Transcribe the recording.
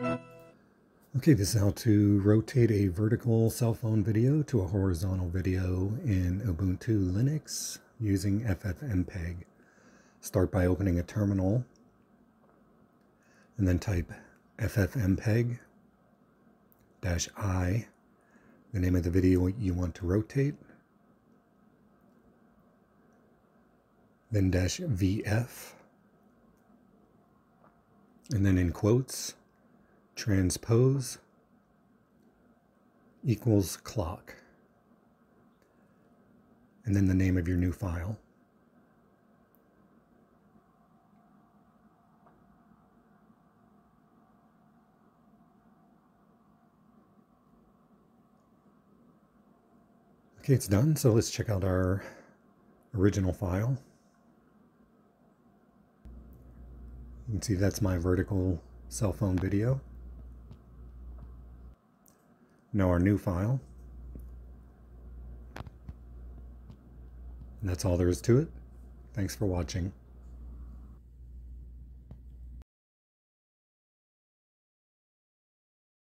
Okay, this is how to rotate a vertical cell phone video to a horizontal video in Ubuntu Linux using FFmpeg. Start by opening a terminal and then type ffmpeg dash i, the name of the video you want to rotate, then dash vf, and then in quotes, transpose equals clock. And then the name of your new file. Okay, it's done. So let's check out our original file. You can see that's my vertical cell phone video. Now our new file. And that's all there is to it. Thanks for watching.